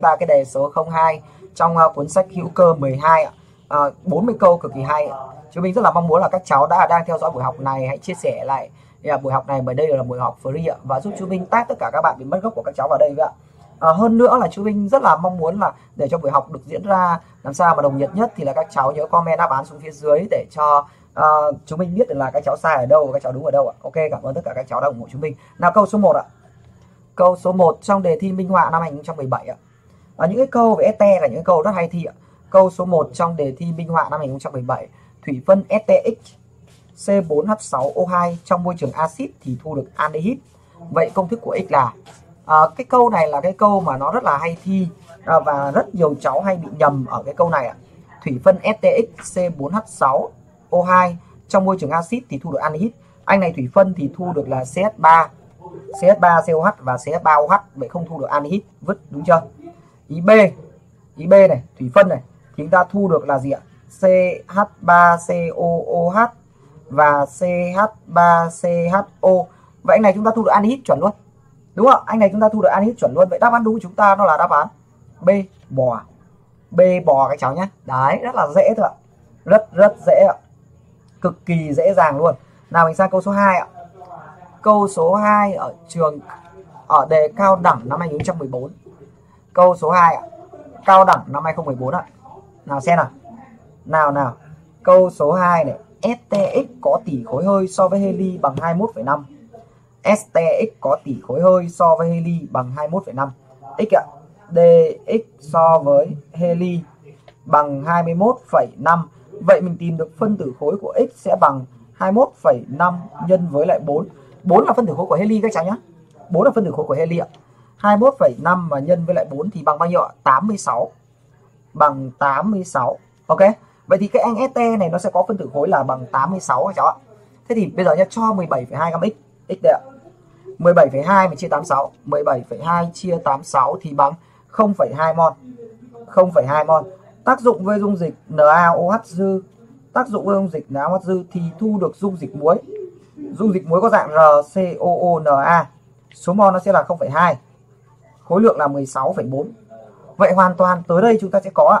ta cái đề số 02 trong uh, cuốn sách hữu cơ 12. Uh, 40 câu cực kỳ hay. Chúng mình rất là mong muốn là các cháu đã đang theo dõi buổi học này hãy chia sẻ lại yeah, buổi học này bởi đây là buổi học free ạ và giúp chú Minh tag tất cả các bạn bị mất gốc của các cháu vào đây vậy ạ. À, hơn nữa là chú Minh rất là mong muốn là để cho buổi học được diễn ra làm sao mà đồng nhiệt nhất thì là các cháu nhớ comment đáp án xuống phía dưới để cho ờ, uh, chúng mình biết được là các cháu sai ở đâu và các cháu đúng ở đâu ạ. Ok cảm ơn tất cả các cháu đã ủng hộ chúng mình. Nào câu số 1 ạ. Câu số 1 trong đề thi minh họa năm 2017 ạ. À, những cái câu về ST là những câu rất hay thi ạ. Câu số 1 trong đề thi minh họa năm 2017 thủy phân STX C4H6O2 trong môi trường axit thì thu được aldehyde. Vậy công thức của X là à, cái câu này là cái câu mà nó rất là hay thi à, và rất nhiều cháu hay bị nhầm ở cái câu này ạ. Thủy phân STX C4H6O2 trong môi trường axit thì thu được aldehyde. Anh này thủy phân thì thu được là CH3 CH3COH và CH3OH vậy không thu được aldehyde vứt đúng chưa? Ý B ý B này thủy phân này thì chúng ta thu được là gì ạ? CH3COOH và CH3CHO. Vậy anh này chúng ta thu được anhydride chuẩn luôn. Đúng không? Anh này chúng ta thu được anhydride chuẩn luôn. Vậy đáp án đúng của chúng ta nó là đáp án B bò. B bò các cháu nhé. Đấy, rất là dễ thôi ạ. Rất rất dễ ạ. Cực kỳ dễ dàng luôn. Nào mình sang câu số 2 ạ. Câu số 2 ở trường ở đề cao đẳng năm 2014. Câu số 2 ạ. Cao đẳng năm 2014 ạ. Nào xem nào. Nào nào. Câu số 2 này STX có tỷ khối hơi so với heli bằng 21,5. STX có tỷ khối hơi so với heli bằng 21,5. X ạ. DX so với heli bằng 21,5. Vậy mình tìm được phân tử khối của x sẽ bằng 21,5 nhân với lại 4. 4 là phân tử khối của heli các cháu nhé. 4 là phân tử khối của heli ạ. 21,5 mà nhân với lại 4 thì bằng bao nhiêu ạ? 86. Bằng 86. Ok. Vậy thì cái anh ST này nó sẽ có phân tử khối là bằng 86 các cháu ạ. Thế thì bây giờ nhá cho 17,2 gam x x đây ạ. 17,2 mà chia 86, 17,2 chia 86 thì bằng 0,2 mol. 0,2 mol. Tác dụng với dung dịch NaOH dư, tác dụng với dung dịch NaOH dư thì thu được dung dịch muối. Dung dịch muối có dạng RCOONa. Số mol nó sẽ là 0,2. Khối lượng là 16,4. Vậy hoàn toàn tới đây chúng ta sẽ có ạ.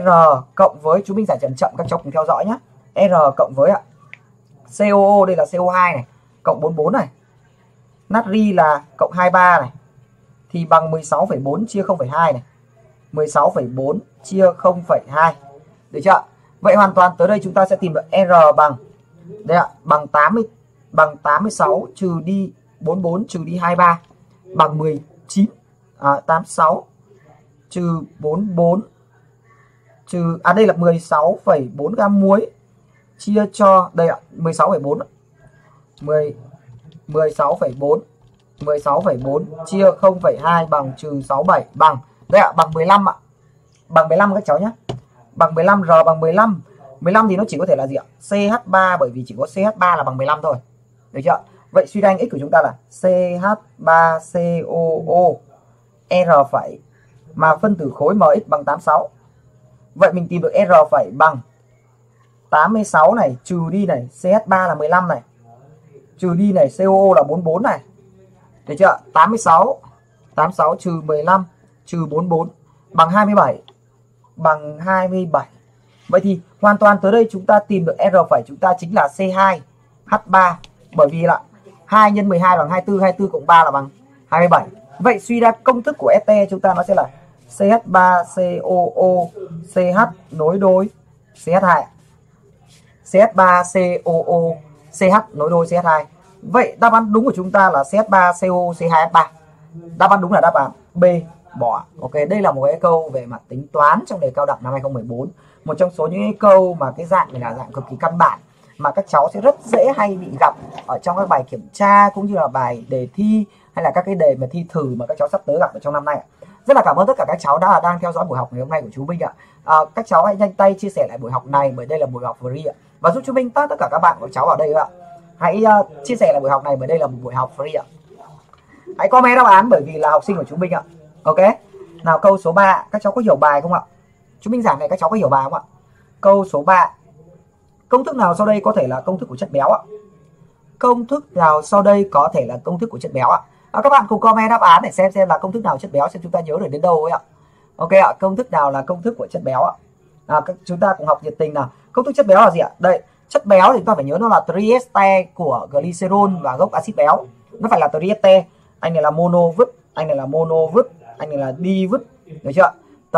R cộng với chúng mình giải trần chậm các cháu cùng theo dõi nhé R cộng với ạ. COO đây là CO2 này cộng 44 này. Natri là cộng 23 này. Thì bằng 16,4 chia 0,2 này. 16,4 chia 0,2 được chưa vậy hoàn toàn tới đây chúng ta sẽ tìm được R bằng đây ạ bằng 80 bằng 86 trừ đi 44 trừ đi 23 bằng 9 à, 86 trừ 44 trừ à đây là 16,4 gam muối chia cho đây ạ 16,4 10 16,4 16,4 chia 0,2 bằng trừ 67 bằng đây ạ bằng 15 ạ. Bằng 15 các cháu nhé bằng 15 R bằng 15 15 thì nó chỉ có thể là gì ạ? CH3 bởi vì chỉ có CH3 là bằng 15 thôi. Được chưa vậy suy ra anh x của chúng ta là CH3COO R phẩy mà phân tử khối MX bằng 86 Vậy mình tìm được R phẩy bằng 86 này, trừ đi này CH3 là 15 này, trừ đi này COO là 44 này. Được chưa? 86 86 trừ 15 trừ 44 bằng 27 bằng 27 Vậy thì hoàn toàn tới đây chúng ta tìm được R phẩy chúng ta chính là C2 H3 bởi vì là 2 nhân 12 bằng 24 24 cộng 3 là bằng 27 Vậy suy ra công thức của ST chúng ta nó sẽ là CH3COO CH nối đôi CH2 CH3COO CH nối đôi CH2 Vậy đáp án đúng của chúng ta là CH3CO C2H3 Đáp án đúng là đáp án B, bỏ Ok, đây là một cái câu về mặt tính toán trong đề cao đẳng năm 2014 Một trong số những cái câu mà cái dạng này là dạng cực kỳ căn bản mà các cháu sẽ rất dễ hay bị gặp ở trong các bài kiểm tra cũng như là bài đề thi hay là các cái đề mà thi thử mà các cháu sắp tới gặp ở trong năm nay rất là cảm ơn tất cả các cháu đã đang theo dõi buổi học ngày hôm nay của chú Minh ạ. À, các cháu hãy nhanh tay chia sẻ lại buổi học này bởi đây là buổi học free ạ. Và giúp chú Minh tag tất cả các bạn của cháu vào đây ạ. Hãy uh, chia sẻ lại buổi học này bởi đây là một buổi học free ạ. Hãy comment đáp án bởi vì là học sinh của chú Minh ạ. Ok? Nào câu số 3 các cháu có hiểu bài không ạ? Chú Minh giảng này các cháu có hiểu bài không ạ? Câu số 3 công thức nào sau đây có thể là công thức của chất béo ạ? Công thức nào sau đây có thể là công thức của chất béo ạ? À, các bạn cùng comment đáp án để xem xem là công thức nào chất béo xem chúng ta nhớ được đến đâu ấy ạ. Ok ạ công thức nào là công thức của chất béo ạ? À, các, chúng ta cùng học nhiệt tình nào. Công thức chất béo là gì ạ? Đây chất béo thì chúng ta phải nhớ nó là trieste của glycerol và gốc axit béo. Nó phải là trieste. Anh này là mono vứt anh này là mono vứt anh này là đi vứt được chưa?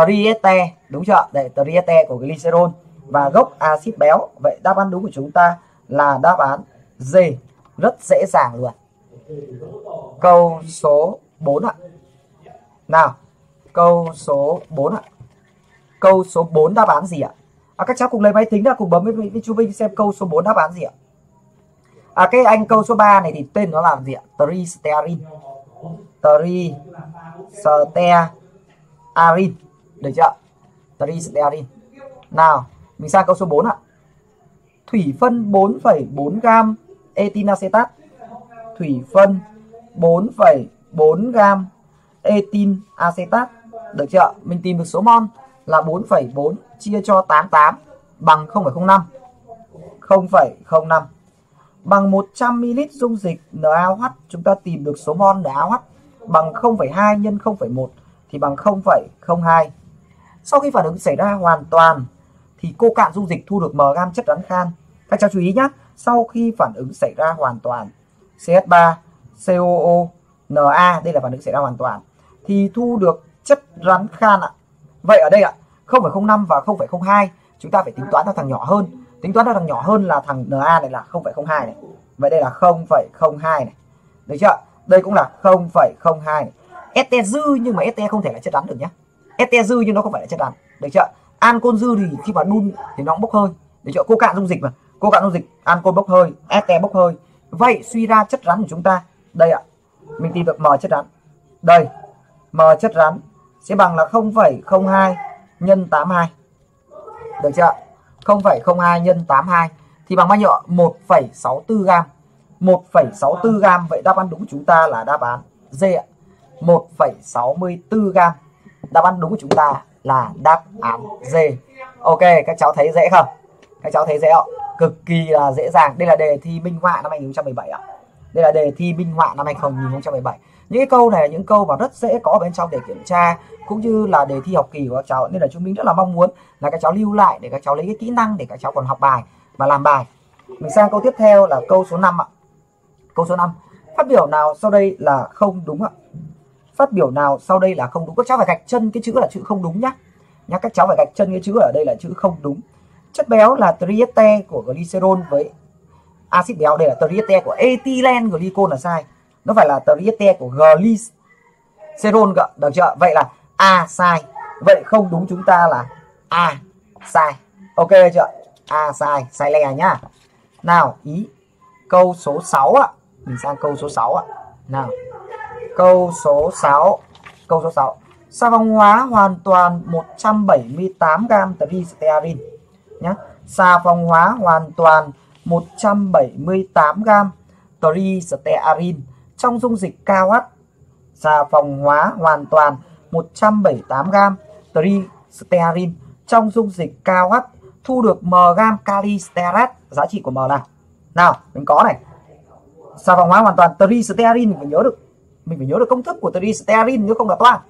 Trieste đúng chưa? Đây trieste của glycerol và gốc axit béo. Vậy đáp án đúng của chúng ta là đáp án D. Rất dễ dàng luôn câu số 4 ạ. Nào câu số 4 ạ. Câu số 4 đáp án gì ạ? À, các cháu cùng lấy máy tính ra cùng bấm với, với chú Vinh xem câu số 4 đáp án gì ạ. À cái anh câu số 3 này thì tên nó là gì ạ? Tristerin. Tristerin. được chưa Tristerin. nào mình sang câu số 4 ạ. Thủy phân 4,4 gam etinacetat. Thủy phân 4,4 gam etin acetat được chưa mình tìm được số mol là 4,4 chia cho 88 bằng 0,05 0,05 bằng 100 ml dung dịch NaOH chúng ta tìm được số mol NaOH bằng 0,2 nhân 0,1 thì bằng 0,02 sau khi phản ứng xảy ra hoàn toàn thì cô cạn dung dịch thu được m gam chất rắn khan. Các cháu chú ý nhé sau khi phản ứng xảy ra hoàn toàn CH3 COO Na đây là phản ứng xảy ra hoàn toàn thì thu được chất rắn khan ạ. Vậy ở đây ạ 0,05 và 0,02 chúng ta phải tính toán theo thằng nhỏ hơn. Tính toán theo thằng nhỏ hơn là thằng Na này là 0,02 này. Vậy đây là 0,02 này. Được chưa đây cũng là 0,02 này. ST dư nhưng mà ST không thể là chất rắn được nhé ST dư nhưng nó không phải là chất rắn. Được chưa ancol dư thì khi mà đun thì nó cũng bốc hơi. Để cho cô cạn dung dịch mà. Cô cạn dung dịch ancol bốc hơi este bốc hơi. Vậy suy ra chất rắn của chúng ta. Đây ạ. Mình tìm được m chất rắn. Đây m chất rắn sẽ bằng là 0,02 nhân 82 được chưa 0,02 nhân 82 thì bằng bao nhiêu 1,64 gam. 1,64 gam vậy đáp án đúng của chúng ta là đáp án D ạ. 1,64 gam. Đáp án đúng của chúng ta là đáp án D. Ok, các cháu thấy dễ không? Các cháu thấy dễ không? Cực kỳ là dễ dàng. Đây là đề thi minh họa năm 2017 ạ. Đây là đề thi minh họa năm 2017 những cái câu này là những câu mà rất dễ có bên trong để kiểm tra, cũng như là đề thi học kỳ của các cháu. Nên là chúng mình rất là mong muốn là các cháu lưu lại để các cháu lấy cái kỹ năng để các cháu còn học bài và làm bài. Mình sang câu tiếp theo là câu số 5 ạ. Câu số 5 phát biểu nào sau đây là không đúng ạ? Phát biểu nào sau đây là không đúng. Các cháu phải gạch chân cái chữ là chữ không đúng nhá. Nhá, các cháu phải gạch chân cái chữ ở đây là chữ không đúng. Chất béo là trieste của glycerol với axit béo. Đây là trieste của ethylene glycol là sai. Nó phải là trieste của glycerol gợ được chưa? Vậy là a sai. Vậy không đúng chúng ta là a sai. Ok chưa? A sai. Sai lè nhá. Nào, ý câu số 6 ạ. Mình sang câu số 6 ạ. Nào câu số 6 câu số 6 xà phòng hóa hoàn toàn 178 gram triglycerin nhé xà phòng hóa hoàn toàn 178 gram triglycerin trong dung dịch KH xà phòng hóa hoàn toàn 178 gram triglycerin trong dung dịch KH thu được m gam kali stearat giá trị của m là, nào, mình có này. Xà phòng hóa hoàn toàn triglycerin mình phải nhớ được mình phải nhớ được công thức của tristerin nếu không là toan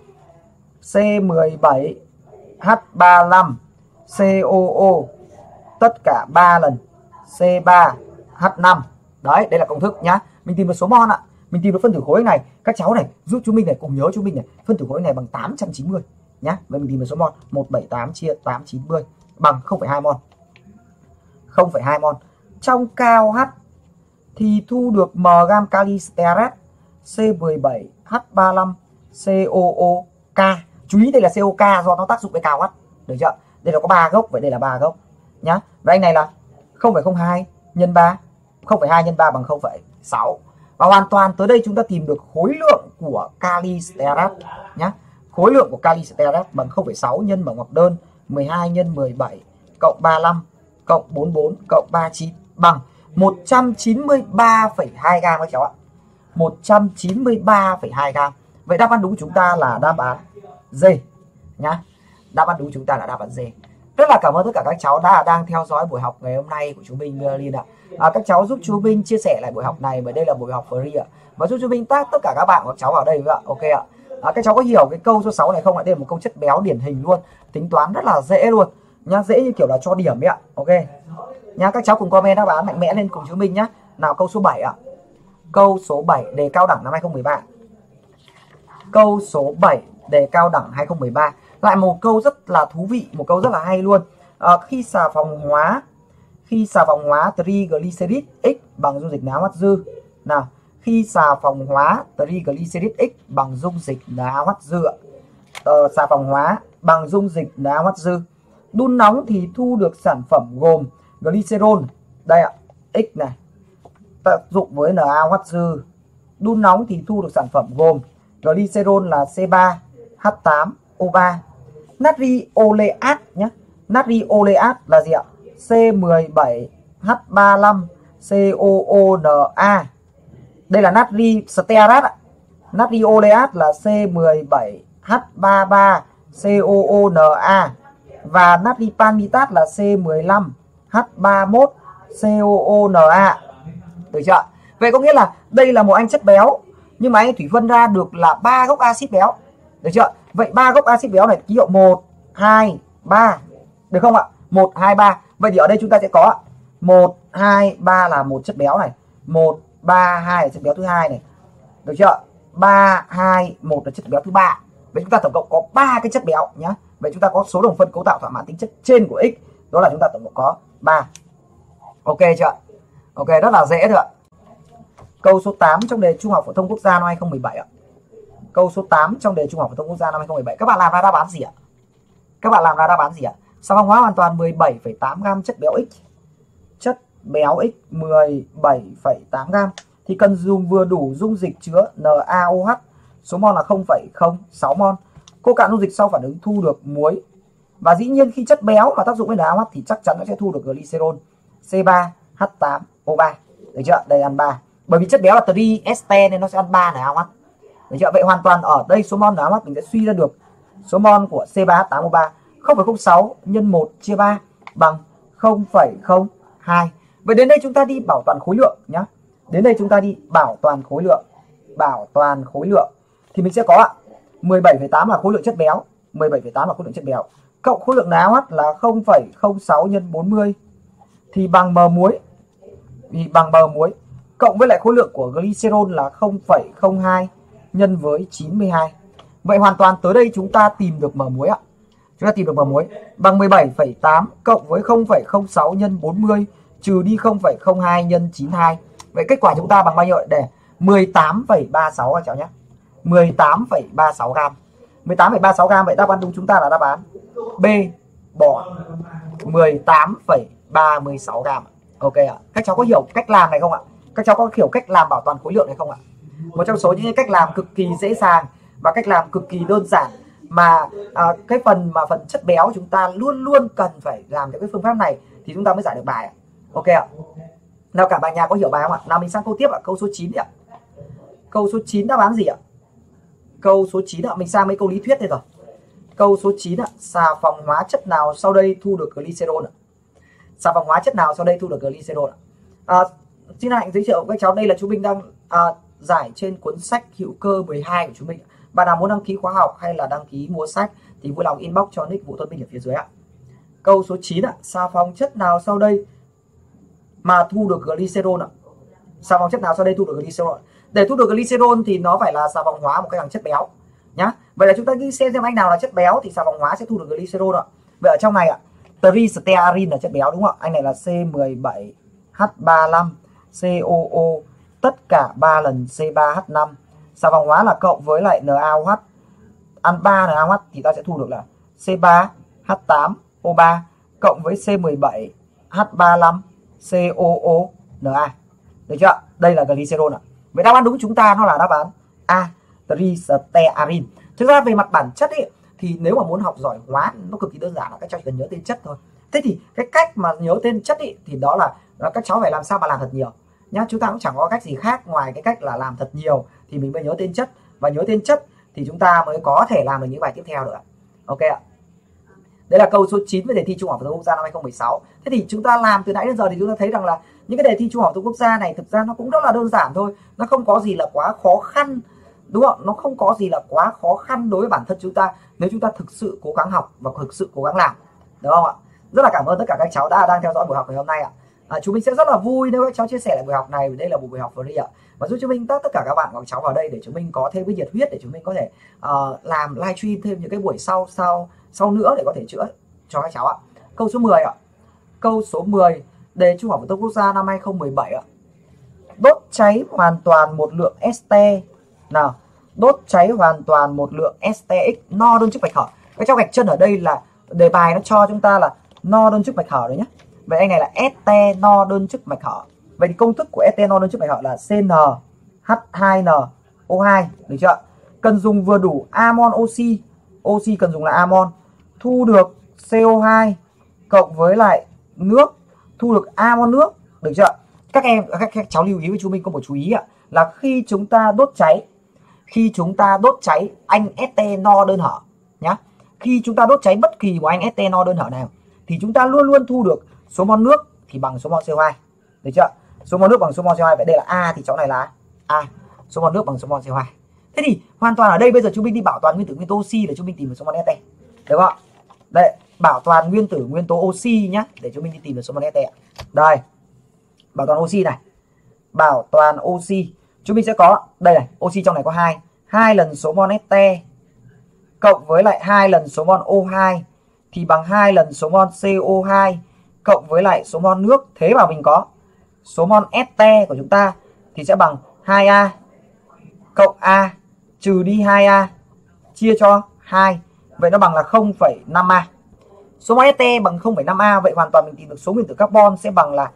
C17 H35 COO tất cả 3 lần. C3 H5 đấy đây là công thức nhá. Mình tìm được số mol ạ. Mình tìm được phân tử khối này. Các cháu này giúp chúng mình này cùng nhớ chúng mình này. Phân tử khối này bằng 890 nhá. Vậy mình tìm được số mol 178 chia 890 bằng 0,2 mol 0,2 mol trong cao H thì thu được m gam kali steret C17 H35 COOK chú ý đây là COK do nó tác dụng với cao KOH được chưa? Đây là có ba gốc vậy đây là ba gốc nhá. Và anh này là 0,02 nhân 3 0,2 nhân 3 bằng 0,6 và hoàn toàn tới đây chúng ta tìm được khối lượng của kali stearat nhá. Khối lượng của kali stearat bằng 0,6 nhân mở ngoặc đơn 12 nhân 17 cộng 35 cộng 44 cộng 39 bằng 193,2 gam các cháu ạ. 193,2 gram. vậy đáp án đúng của chúng ta là đáp án D nhá. Đáp án đúng chúng ta là đáp án D. Rất là cảm ơn tất cả các cháu đã đang theo dõi buổi học ngày hôm nay của chú Minh Liên ạ. À, các cháu giúp chú Minh chia sẻ lại buổi học này bởi đây là buổi học free ạ. Và giúp chú Minh tác tất cả các bạn các cháu vào đây ạ. Ok ạ. À, các cháu có hiểu cái câu số 6 này không ạ? Đây là một câu chất béo điển hình luôn. Tính toán rất là dễ luôn. Nhá dễ như kiểu là cho điểm ấy ạ. Ok. Nhá các cháu cùng comment đáp án mạnh mẽ lên cùng chú Minh nhá. Nào câu số 7 ạ câu số 7 đề cao đẳng năm 2013 câu số 7 đề cao đẳng 2013 lại một câu rất là thú vị một câu rất là hay luôn. À, khi xà phòng hóa khi xà phòng hóa triglycerid x bằng dung dịch NaOH dư. Nào khi xà phòng hóa triglycerid x bằng dung dịch NaOH dư ờ, xà phòng hóa bằng dung dịch NaOH dư. Đun nóng thì thu được sản phẩm gồm glycerol. Đây ạ x này tác dụng với NaOH dư đun nóng thì thu được sản phẩm gồm glycerol là C3H8O3 natri oleat nhé natri oleat là gì ạ? C17H35 COONA đây là natri stearat ạ. Natri oleat là C17H33 COONA và natri palmitat là C15H31 COONA được chưa vậy có nghĩa là đây là một anh chất béo, nhưng mà anh thủy phân ra được là ba gốc axit béo. Được chưa vậy ba gốc axit béo này, ký hiệu 1 2 3 được không ạ? 1 2 3 vậy thì ở đây chúng ta sẽ có 1 2 3 là một chất béo này. 1 3 2 là chất béo thứ hai này. Được chưa 3 2 1 là chất béo thứ ba. Vậy chúng ta tổng cộng có ba cái chất béo nhá. Vậy chúng ta có số đồng phân cấu tạo thỏa mãn tính chất trên của x, đó là chúng ta tổng cộng có 3 ok chưa ok rất là dễ thôi ạ. Câu số 8 trong đề trung học phổ thông quốc gia năm 2017 ạ. Câu số 8 trong đề trung học phổ thông quốc gia năm 2017 các bạn làm ra đáp án gì ạ? Các bạn làm ra đáp án gì ạ? Sao phòng hóa hoàn toàn 17,8 gam chất béo x. Chất béo x 17,8 gam thì cần dùng vừa đủ dung dịch chứa NaOH số mol là 0,06 mol. Cô cạn dung dịch sau phản ứng thu được muối. Và dĩ nhiên khi chất béo mà tác dụng với NaOH thì chắc chắn nó sẽ thu được glycerol. C3H8O3 được chưa? Đây ăn 3 bởi vì chất béo là trieste nên nó sẽ ăn 3 này không NaOH được chưa? Vậy hoàn toàn ở đây số mol NaOH mình sẽ suy ra được. Số mol của C3H8O3 0,06 nhân 1 chia 3 bằng 0,02 vậy đến đây chúng ta đi bảo toàn khối lượng nhá. Đến đây chúng ta đi bảo toàn khối lượng. Bảo toàn khối lượng. Thì mình sẽ có ạ 17,8 là khối lượng chất béo. 17,8 là khối lượng chất béo. Cộng khối lượng NaOH là 0,06 nhân 40 thì bằng m muối bằng bờ muối cộng với lại khối lượng của glycerol là 0,02 nhân với 92 vậy hoàn toàn tới đây chúng ta tìm được m muối ạ. Chúng ta tìm được m muối bằng 17,8 cộng với 0,06 nhân 40 trừ đi 0,02 nhân 92 vậy kết quả chúng ta bằng bao nhiêu để 18,36 các cháu nhé. 18,36 gram. 18,36 gram vậy đáp án đúng chúng ta là đáp án B bỏ 18,36 gram ok ạ. Các cháu có hiểu cách làm này không ạ? Các cháu có hiểu cách làm bảo toàn khối lượng này không ạ? Một trong số những cách làm cực kỳ dễ dàng và cách làm cực kỳ đơn giản mà à, cái phần mà phần chất béo chúng ta luôn luôn cần phải làm theo cái phương pháp này thì chúng ta mới giải được bài ạ. Ok ạ. Nào cả bài nhà có hiểu bài không ạ? Nào mình sang câu tiếp ạ. Câu số 9 đi ạ. Câu số 9 đáp án gì ạ? Câu số 9 ạ. Mình sang mấy câu lý thuyết đây rồi. Câu số 9 ạ. Xà phòng hóa chất nào sau đây thu được glycerol ạ? Xà phòng hóa chất nào sau đây thu được glycerol ạ? À, xin hạnh giới thiệu các cháu đây là chú Minh đang à, giải trên cuốn sách hữu cơ 12 của chú Minh bạn nào muốn đăng ký khóa học hay là đăng ký mua sách thì vui lòng inbox cho nick vũ tuấn minh ở phía dưới ạ. Câu số 9 ạ xà phòng chất nào sau đây mà thu được glycerol ạ? Xà phòng chất nào sau đây thu được glycerol để thu được glycerol thì nó phải là xà phòng hóa một cái hàng chất béo nhá. Vậy là chúng ta đi xem xem anh nào là chất béo thì xà phòng hóa sẽ thu được glycerol ạ. Vậy ở trong này ạ tristearin là chất béo, đúng không ạ? Anh này là C17H35 COO tất cả 3 lần C3H5 xà phòng hóa là cộng với lại NaOH ăn 3 NaOH thì ta sẽ thu được là C3H8O3 cộng với C17H35 COONA được chưa đây là glycerol ạ. Vậy đáp án đúng chúng ta nó là đáp án A tristearin thực ra về mặt bản chất ấy thì nếu mà muốn học giỏi hóa nó cực kỳ đơn giản là các cháu chỉ cần nhớ tên chất thôi. Thế thì cái cách mà nhớ tên chất ý, thì đó là, là các cháu phải làm sao mà làm thật nhiều. Nhá chúng ta cũng chẳng có cách gì khác ngoài cái cách là làm thật nhiều thì mình mới nhớ tên chất. Và nhớ tên chất thì chúng ta mới có thể làm được những bài tiếp theo được ok ạ. Đấy là câu số 9 về đề thi trung học phổ thông quốc gia năm 2016 thế thì chúng ta làm từ nãy đến giờ thì chúng ta thấy rằng là những cái đề thi trung học phổ thông quốc gia này thực ra nó cũng rất là đơn giản thôi. Nó không có gì là quá khó khăn đúng không? Nó không có gì là quá khó khăn đối với bản thân chúng ta nếu chúng ta thực sự cố gắng học và thực sự cố gắng làm. Đúng không ạ? Rất là cảm ơn tất cả các cháu đã đang theo dõi buổi học ngày hôm nay ạ. À, chúng mình sẽ rất là vui nếu các cháu chia sẻ lại buổi học này. Đây là một buổi học free ạ. Và giúp chúng mình tất tất cả các bạn các cháu vào đây để chúng mình có thêm cái nhiệt huyết để chúng mình có thể uh, làm livestream thêm những cái buổi sau sau sau nữa để có thể chữa cho các cháu ạ. Câu số 10 ạ. Câu số 10 đề trung học phổ thông quốc gia năm 2017 ạ. Đốt cháy hoàn toàn một lượng ST nào đốt cháy hoàn toàn một lượng STX no đơn chức bạch hở. Cái cháu gạch chân ở đây là đề bài nó cho chúng ta là no đơn chức bạch hở đấy nhé vậy anh này là ST no đơn chức bạch hở. Vậy thì công thức của ST no đơn chức bạch hở là CN H2N O2 được chưa cần dùng vừa đủ amon oxy. Oxy cần dùng là amon. Thu được CO2 cộng với lại nước. Thu được amon nước được chưa các em các, các cháu lưu ý với chú Minh có một chú ý ạ là khi chúng ta đốt cháy khi chúng ta đốt cháy, anh ST no đơn hở, nhá. Khi chúng ta đốt cháy bất kỳ một anh ST no đơn hở nào, thì chúng ta luôn luôn thu được số mol nước thì bằng số mol CO2 được chưa? Số mol nước bằng số mol CO2 vậy đây là A thì chỗ này là A. Số mol nước bằng số mol CO2 thế thì hoàn toàn ở đây bây giờ chúng mình đi bảo toàn nguyên tử nguyên tố oxy để chúng mình tìm được số mol ST được không? Đây, bảo toàn nguyên tử nguyên tố oxy nhá, để chúng mình đi tìm được số mol ST đây, bảo toàn oxy này. Bảo toàn oxy chúng mình sẽ có đây này oxy trong này có hai. Hai lần số mol ST cộng với lại hai lần số mol O2 thì bằng hai lần số mol CO2 cộng với lại số mol nước thế mà mình có. Số mol ST của chúng ta thì sẽ bằng 2A cộng A trừ đi 2A chia cho 2 vậy nó bằng là 0,5A số mol ST bằng 0,5A vậy hoàn toàn mình tìm được số nguyên tử carbon sẽ bằng là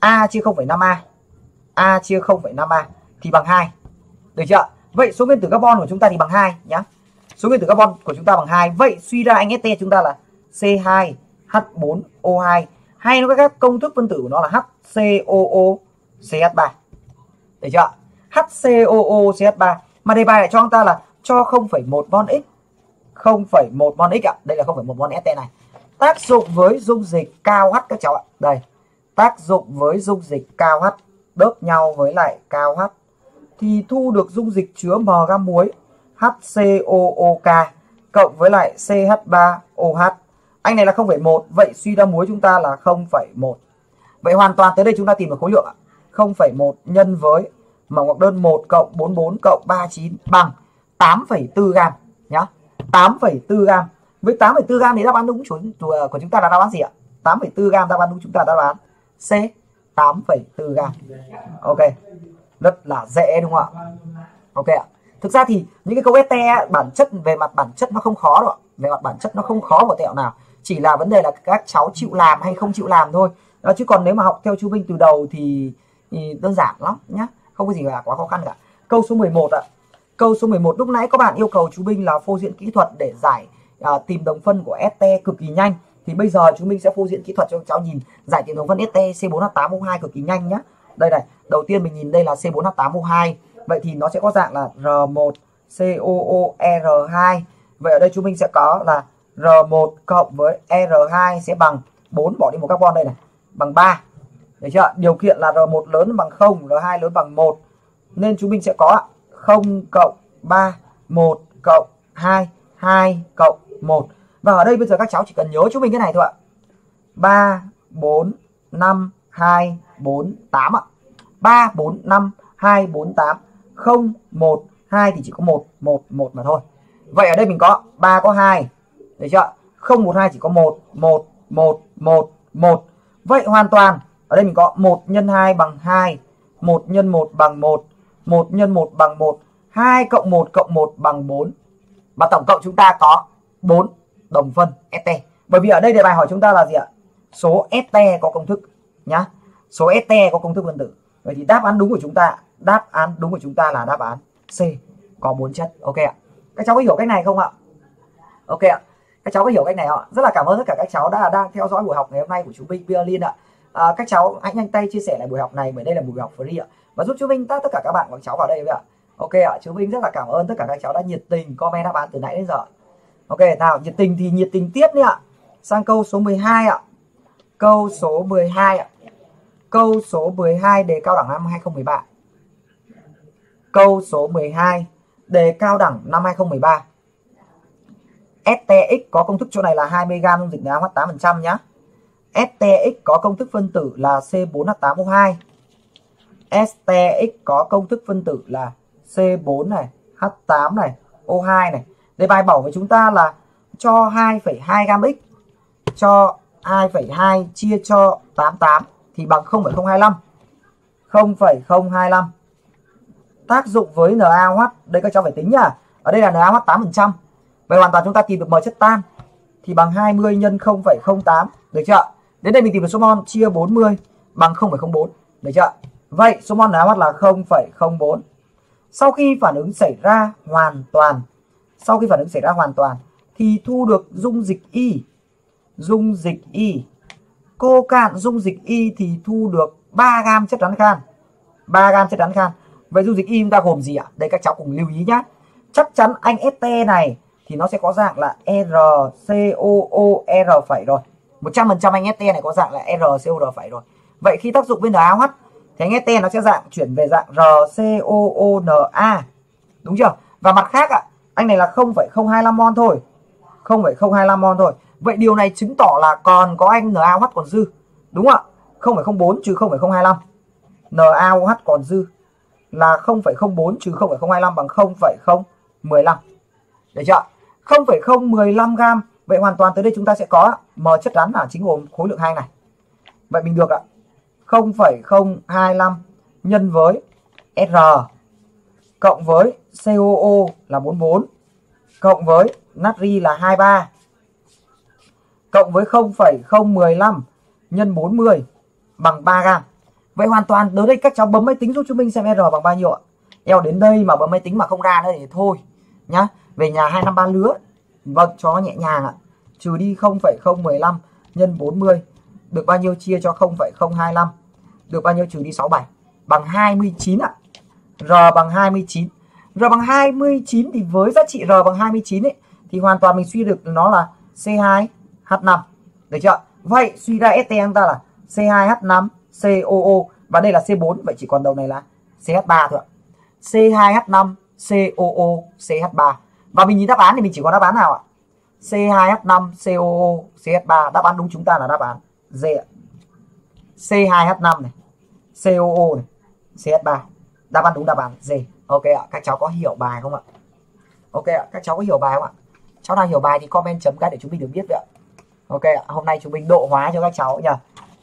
A chia 0,5A A. Chia 0,5A thì bằng 2 được chưa? Vậy số nguyên tử carbon của chúng ta thì bằng 2 nhá. Số nguyên tử carbon của chúng ta bằng 2 vậy suy ra anh ST chúng ta là C2H4O2 hay nó các công thức phân tử của nó là HCOO CH3 được chưa? HCOO CH3 mà đề bài lại cho chúng ta là cho 0,1 mol x. 0,1 mol x ạ. Đây là 0,1 mol ST này. Tác dụng với dung dịch cao H các cháu ạ. Đây. Tác dụng với dung dịch cao H. Đớp nhau với lại cao H thì thu được dung dịch chứa m gam muối HCOOK cộng với lại CH3OH anh này là 0,1 vậy suy ra muối chúng ta là 0,1 vậy hoàn toàn tới đây chúng ta tìm được khối lượng 0,1 nhân với mẫu ngọc đơn 1 cộng 44 cộng 39 bằng 8,4 gam nhá. 8,4 gam. Với 8,4 gam thì đáp án đúng của chúng ta là đáp án gì ạ? 8,4 gam đáp án đúng chúng ta đáp án C 8,4 gam. Ok rất là dễ đúng không ạ? Ok ạ. Thực ra thì những cái câu ST bản chất về mặt bản chất nó không khó đâu ạ. Về mặt bản chất nó không khó một tẹo nào. Chỉ là vấn đề là các cháu chịu làm hay không chịu làm thôi. Đó, chứ còn nếu mà học theo chú Vinh từ đầu thì, thì đơn giản lắm nhá. Không có gì là quá khó khăn cả. Câu số 11 ạ. Câu số 11 lúc nãy các bạn yêu cầu chú Vinh là phô diễn kỹ thuật để giải à, tìm đồng phân của ST cực kỳ nhanh. Thì bây giờ chúng mình sẽ phô diễn kỹ thuật cho cháu nhìn. Giải tìm đồng phân ST C4H802 cực kỳ nhanh nhá đây này, đầu tiên mình nhìn đây là C4H8O2 vậy thì nó sẽ có dạng là R1 COOR2 vậy ở đây chúng mình sẽ có là R1 cộng với R2 sẽ bằng 4 bỏ đi một carbon đây này, bằng 3 được chưa điều kiện là R1 lớn bằng 0 R2 lớn bằng 1 nên chúng mình sẽ có 0 cộng 3 1 cộng 2 2 cộng 1 và ở đây bây giờ các cháu chỉ cần nhớ chúng mình cái này thôi ạ. 3 4 5 2 4 8 ạ. 3 4 5 2 4 8 0 1 2 thì chỉ có 1 1 1 mà thôi. Vậy ở đây mình có 3 có 2 được chưa? 0 1 2 chỉ có 1 1 1 1 1 vậy hoàn toàn, ở đây mình có 1 nhân 2 bằng 2 1 nhân 1 bằng 1 1 nhân 1 bằng 1 2 cộng 1 cộng 1 bằng 4 và tổng cộng chúng ta có 4 đồng phân ST bởi vì ở đây đề bài hỏi chúng ta là gì ạ? Số ST có công thức nhá số ST có công thức phân tử. Vậy thì đáp án đúng của chúng ta đáp án đúng của chúng ta là đáp án C. Có bốn chất. Ok ạ. Các cháu có hiểu cách này không ạ? Ok ạ. Các cháu có hiểu cách này ạ? Rất là cảm ơn tất cả các cháu đã đang theo dõi buổi học ngày hôm nay của chú Vinh Violin ạ. À, các cháu hãy nhanh tay chia sẻ lại buổi học này bởi đây là buổi học free ạ. Và giúp chú Vinh tất cả các bạn của các cháu vào đây ạ. Ok ạ. Chú Vinh rất là cảm ơn tất cả các cháu đã nhiệt tình comment đáp án từ nãy đến giờ. Ok nào nhiệt tình thì nhiệt tình tiếp nhé ạ. Sang câu số 12 ạ. Câu số 12 ạ câu số 12 đề cao đẳng năm 2013 câu số 12 đề cao đẳng năm 2013 STX có công thức chỗ này là 20g dung dịch NaOH 8% nhá. STX có công thức phân tử là C4H8O2. STX có công thức phân tử là C4 này, H8 này, O2 này. Đề bài bảo với chúng ta là cho 2,2 gam x cho 2,2 chia cho 88 thì bằng 0,025. 0,025. Tác dụng với NaOH, đây các cháu phải tính nhá. Ở đây là NaOH 8%. Vậy hoàn toàn chúng ta tìm được M chất tan thì bằng 20 nhân 0,08 được chưa? Đến đây mình tìm được số mol chia 40 bằng 0,04 được chưa? Vậy số mol NaOH là 0,04. Sau khi phản ứng xảy ra hoàn toàn, sau khi phản ứng xảy ra hoàn toàn thì thu được dung dịch Y. Dung dịch Y. Cô cạn dung dịch Y thì thu được 3 gam chất rắn khan. 3 gam chất rắn khan. Vậy dung dịch Y chúng ta gồm gì ạ? Đây các cháu cùng lưu ý nhé. Chắc chắn anh ST này thì nó sẽ có dạng là RCOOR phẩy rồi. 100% anh ST này có dạng là RCOR phẩy rồi. Vậy khi tác dụng với NaOH thì anh ST nó sẽ dạng chuyển về dạng RCOONA. Đúng chưa? Và mặt khác ạ, anh này là 0,025 mol thôi. 0,025 mol thôi. Vậy điều này chứng tỏ là còn có anh NaOH còn dư. Đúng không ạ? 0,04 trừ 0,025. NaOH còn dư là 0,04 trừ 0,025 bằng 0,015. Được chưa? 0,015 gram. Vậy hoàn toàn tới đây chúng ta sẽ có M chất rắn là chính gồm khối lượng 2 này. Vậy mình được ạ. 0,025 nhân với R cộng với COO là 44 cộng với natri là 23 cộng với 0,015 nhân 40 bằng 3 gram. Vậy hoàn toàn tới đây các cháu bấm máy tính giúp chúng mình xem R bằng bao nhiêu ạ? Eo đến đây mà bấm máy tính mà không ra đây thì thôi nhá. Về nhà 253 lứa. Vâng, cho nhẹ nhàng ạ. Trừ đi 0,015 nhân 40 được bao nhiêu chia cho 0,025 được bao nhiêu trừ đi 67 bằng 29 ạ. R bằng 29. R bằng 29 thì với giá trị R bằng 29 ấy thì hoàn toàn mình suy được nó là C2H5. Được chưa? Vậy suy ra ST chúng ta là C2H5 COO và đây là C4 vậy chỉ còn đầu này là CH3 thôi ạ. C2H5 COO CH3 và mình nhìn đáp án thì mình chỉ có đáp án nào ạ? C2H5 COO CH3 đáp án đúng chúng ta là đáp án D ạ. C2H5 này, COO này, CH3. Đáp án đúng đáp án D. Ok ạ, các cháu có hiểu bài không ạ? Ok ạ, các cháu có hiểu bài không ạ? Cháu nào hiểu bài thì comment chấm cái để chúng mình được biết vậy ạ. Ok ạ, hôm nay chúng mình độ hóa cho các cháu nhỉ.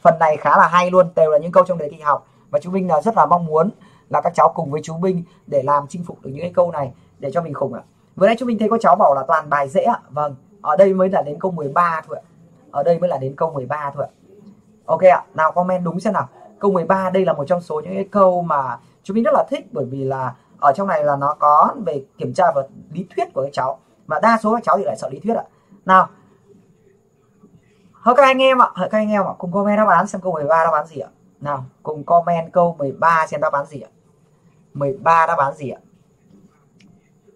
Phần này khá là hay luôn, đều là những câu trong đề thi học và chúng mình là rất là mong muốn là các cháu cùng với chú Minh để làm chinh phục được những cái câu này để cho mình khủng ạ. Vừa nãy chúng mình thấy có cháu bảo là toàn bài dễ ạ. Vâng, ở đây mới là đến câu 13 thôi ạ. Ở đây mới là đến câu 13 thôi ạ. Ok ạ, nào comment đúng xem nào. Câu 13 đây là một trong số những cái câu mà chúng mình rất là thích bởi vì là ở trong này là nó có về kiểm tra và lý thuyết của các cháu mà đa số các cháu thì lại sợ lý thuyết ạ. Nào, hỏi các anh em ạ, hỏi các anh em ạ, cùng comment đáp án xem câu 13 đáp án gì ạ. Nào, cùng comment câu 13 xem đáp án gì ạ. 13 đáp án gì ạ?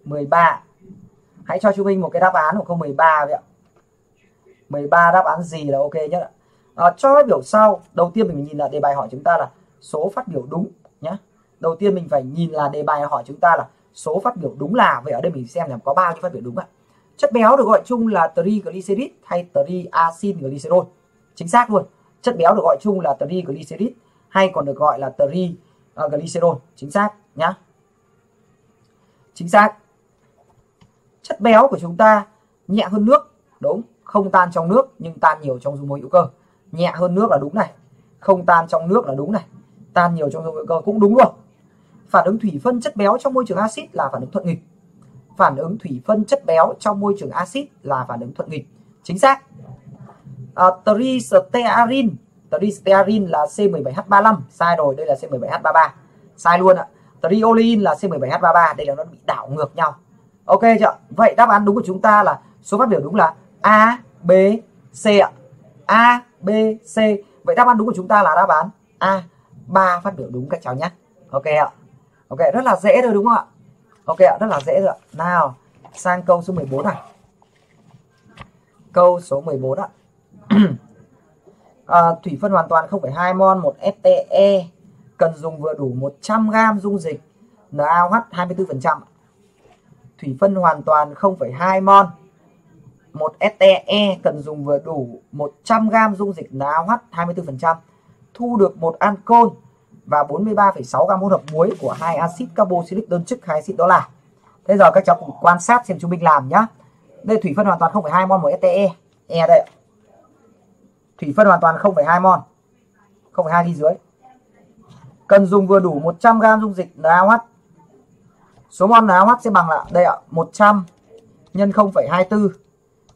13. Hãy cho chú Minh một cái đáp án của câu 13 vậy ạ. 13 đáp án gì là ok nhất ạ? À, cho phát biểu sau, đầu tiên mình nhìn là đề bài hỏi chúng ta là số phát biểu đúng nhé. Đầu tiên mình phải nhìn là đề bài hỏi chúng ta là số phát biểu đúng là vậy ở đây mình xem là có bao nhiêu phát biểu đúng ạ. Chất béo được gọi chung là triglycerid hay triacylglycerol. Chính xác luôn. Chất béo được gọi chung là triglycerid hay còn được gọi là triglycerol. Chính xác nhá. Chính xác. Chất béo của chúng ta nhẹ hơn nước, đúng, không tan trong nước nhưng tan nhiều trong dung môi hữu cơ. Nhẹ hơn nước là đúng này, không tan trong nước là đúng này, tan nhiều trong dung môi hữu cơ cũng đúng luôn. Phản ứng thủy phân chất béo trong môi trường axit là phản ứng thuận nghịch. Phản ứng thủy phân chất béo trong môi trường axit là phản ứng thuận nghịch. Chính xác. À, tristearin, tristearin là C17H35, sai rồi, đây là C17H33. Sai luôn ạ. Triolein là C17H33, đây là nó bị đảo ngược nhau. Ok chưa? Vậy đáp án đúng của chúng ta là số phát biểu đúng là A, B, C ạ. A, B, C. Vậy đáp án đúng của chúng ta là đáp án A. ba phát biểu đúng các cháu nhé. Ok ạ. Ok, rất là dễ thôi đúng không ạ? Ok ạ, rất là dễ rồi ạ. Nào, sang câu số 14 này. Câu số 14 ạ. à, thủy phân hoàn toàn 0,2 mol một STE cần dùng vừa đủ 100 g dung dịch NaOH 24%. Thủy phân hoàn toàn 0,2 mol một STE cần dùng vừa đủ 100 g dung dịch NaOH 24%. Thu được một ancol và 43,6 gam hỗn hợp muối của hai axit carboxylic đơn chức hai axit đó là. Bây giờ các cháu cùng quan sát xem chúng mình làm nhá. Đây thủy phân hoàn toàn 0,2 mol một STE. E đây. Thủy phân hoàn toàn 0,2 mol. 0,2 ly dưới. Cần dùng vừa đủ 100 gam dung dịch NaOH. Số mol NaOH sẽ bằng là đây ạ, 100 nhân 0,24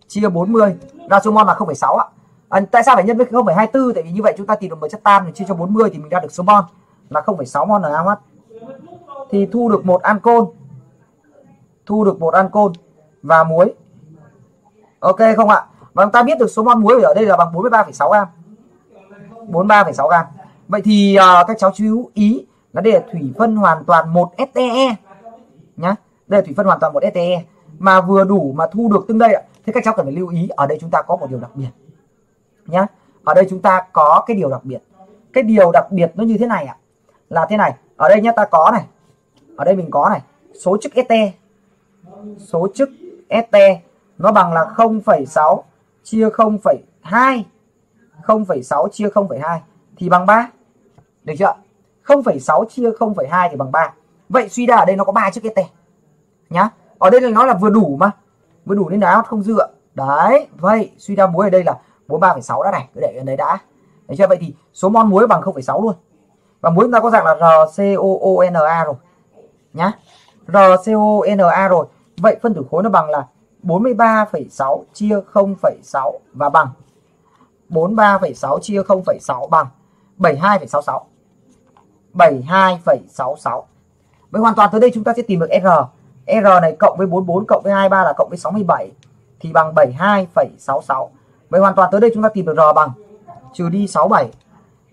chia 40 ra số mol là 0,6 ạ. À, tại sao phải nhân với 0,24 tại vì như vậy chúng ta tìm được một chất tan thì chia cho 40 thì mình ra được số mol là 0,6 mol NaOH. Thì thu được một ancol. Thu được một ancol và muối. Ok không ạ? Và chúng ta biết được số mol muối ở đây là bằng 43,6 gram. 43,6 gram. Vậy thì uh, các cháu chú ý là đây là thủy phân hoàn toàn một STE nhá. Đây là thủy phân hoàn toàn một STE mà vừa đủ mà thu được tương đây ạ. Thế các cháu cần phải lưu ý ở đây chúng ta có một điều đặc biệt nhá. Ở đây chúng ta có cái điều đặc biệt. Cái điều đặc biệt nó như thế này ạ. à, Là thế này, ở đây nhá ta có này. Ở đây mình có này, số chức ST. Số chức ST nó bằng là 0,6 chia 0,2 0,6 chia 0,2 thì bằng 3 được chưa 0,6 chia 0,2 thì bằng 3 vậy suy ra ở đây nó có 3 chiếc ST nhá ở đây là nó là vừa đủ mà vừa đủ nên đá không dựa đấy vậy suy ra muối ở đây là 43,6 đã này cứ để ở đấy đã. Đấy chưa? Vậy thì số mol muối bằng 0,6 luôn. Và muối chúng ta có dạng là RCOONa rồi nhá. RCONa rồi. Vậy phân tử khối nó bằng là 43,6 chia 0,6 và bằng 43,6 chia 0,6 bằng 72,66 72,66 Vậy hoàn toàn tới đây chúng ta sẽ tìm được R. R này cộng với 44 cộng với 23 là cộng với 67 thì bằng 72,66 Vậy hoàn toàn tới đây chúng ta tìm được R bằng trừ đi 67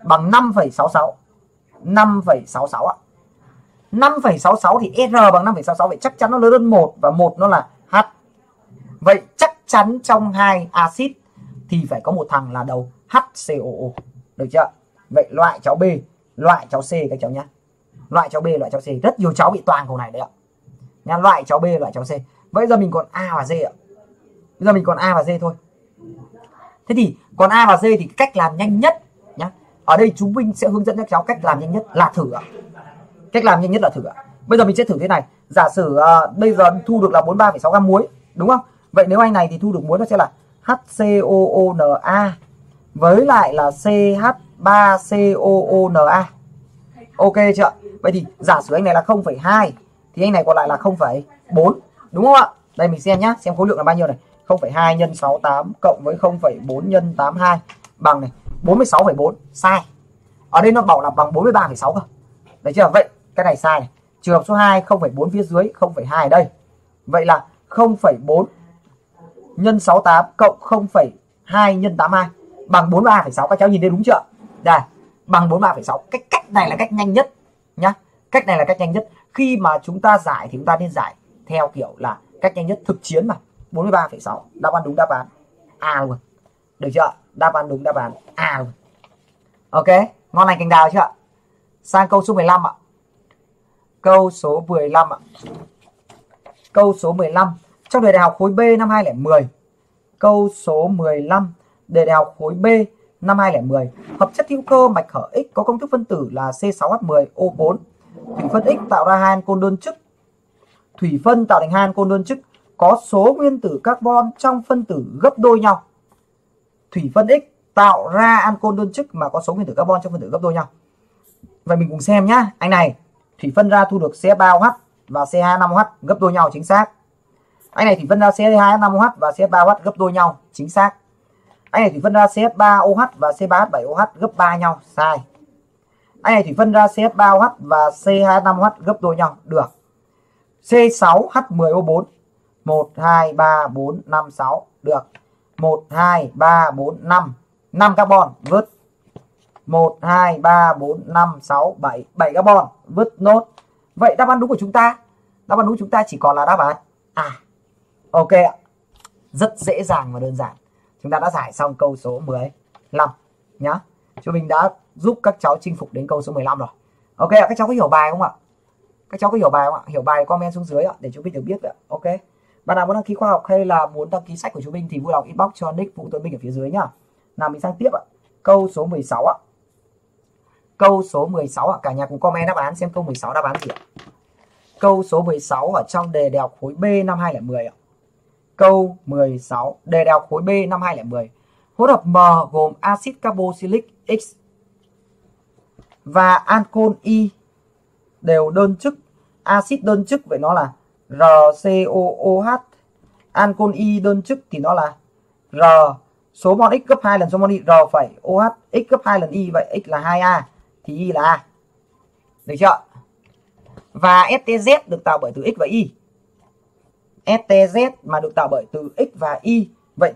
bằng 5,66 5,66 ạ 5,66 thì R bằng 5,66 vậy chắc chắn nó lớn hơn 1 và 1 nó là H Vậy chắc chắn trong hai axit thì phải có một thằng là đầu HCOO. Được chưa? Vậy loại cháu B, loại cháu C các cháu nhá Loại cháu B, loại cháu C. Rất nhiều cháu bị toàn câu này đấy ạ. Nha, loại cháu B, loại cháu C. Vậy giờ mình còn A và D ạ. Bây giờ mình còn A và D thôi. Thế thì còn A và D thì cách làm nhanh nhất nhá. Ở đây chúng mình sẽ hướng dẫn các cháu cách làm nhanh nhất là thử ạ. Cách làm nhanh nhất là thử ạ. Bây giờ mình sẽ thử thế này. Giả sử uh, bây giờ thu được là 43,6 gam muối, đúng không? Vậy nếu anh này thì thu được muối nó sẽ là HCOONA với lại là CH3COONA. Ok chưa? Vậy thì giả sử anh này là 0,2 thì anh này còn lại là 0,4 đúng không ạ? Đây mình xem nhá, xem khối lượng là bao nhiêu này. 0,2 nhân 68 cộng với 0,4 nhân 82 bằng này 46,4 sai. Ở đây nó bảo là bằng 43,6 cơ. Đấy chưa? Vậy cái này sai này. Trường hợp số 2 0,4 phía dưới 0,2 ở đây. Vậy là 0,4 nhân 68 cộng 0,2 nhân 82 bằng 43,6 các cháu nhìn thấy đúng chưa? Đây, bằng 43,6. Cách cách này là cách nhanh nhất nhá. Cách này là cách nhanh nhất. Khi mà chúng ta giải thì chúng ta nên giải theo kiểu là cách nhanh nhất thực chiến mà. 43,6. Đáp án đúng đáp án A luôn. Được chưa? Đáp án đúng đáp án A luôn. Ok, ngon lành cành đào chưa Sang câu số 15 ạ. Câu số 15 ạ. Câu số 15 trong đề đại học khối B năm 2010. Câu số 15 đề đại học khối B năm 2010. Hợp chất hữu cơ mạch hở X có công thức phân tử là C6H10O4. Thủy phân X tạo ra hai ancol đơn chức. Thủy phân tạo thành hai ancol đơn chức có số nguyên tử carbon trong phân tử gấp đôi nhau. Thủy phân X tạo ra ancol đơn chức mà có số nguyên tử carbon trong phân tử gấp đôi nhau. Vậy mình cùng xem nhá. Anh này, thủy phân ra thu được C3OH và CH5OH gấp đôi nhau chính xác anh này thủy phân ra C2H5OH và C3OH gấp đôi nhau chính xác anh này thủy phân ra CH3OH và C3H7OH gấp 3 nhau sai anh này thủy phân ra CH3OH và C25OH gấp đôi nhau được C6H10O4 1 2 3 4 5 6 được. 1 2 3 4 5 5 carbon, vứt. 1 2 3 4 5 6 7 7 carbon, vứt nốt. Vậy đáp án đúng của chúng ta. Đáp án đúng của chúng ta chỉ còn là đáp án à Ok ạ. Rất dễ dàng và đơn giản. Chúng ta đã giải xong câu số 15. nhá. Chúng mình đã giúp các cháu chinh phục đến câu số 15 rồi. Ok ạ, các cháu có hiểu bài không ạ? Các cháu có hiểu bài không ạ? Hiểu bài comment xuống dưới ạ, để chúng mình được biết ạ. Ok bạn nào muốn đăng ký khoa học hay là muốn đăng ký sách của chúng mình thì vui lòng inbox cho nick Vũ Tuấn Minh ở phía dưới nhá. Nào, mình sang tiếp ạ. Câu số 16 ạ. Câu số 16 ạ. Cả nhà cùng comment đáp án xem câu 16 đáp án gì ạ. Câu số 16 ở trong đề đại học khối B năm 2010 ạ. Câu 16 đề đại học khối B năm 2010 hỗn hợp M gồm axit carboxylic X và ancol Y đều đơn chức, axit đơn chức, vậy nó là RCOOH ancol Y đơn chức thì nó là R. Số mol x gấp 2 lần số mol y. R phẩy OH x gấp 2 lần y vậy x là 2A thì y là A. Được chưa? Và STZ được tạo bởi từ x và y. STZ mà được tạo bởi từ x và y. Vậy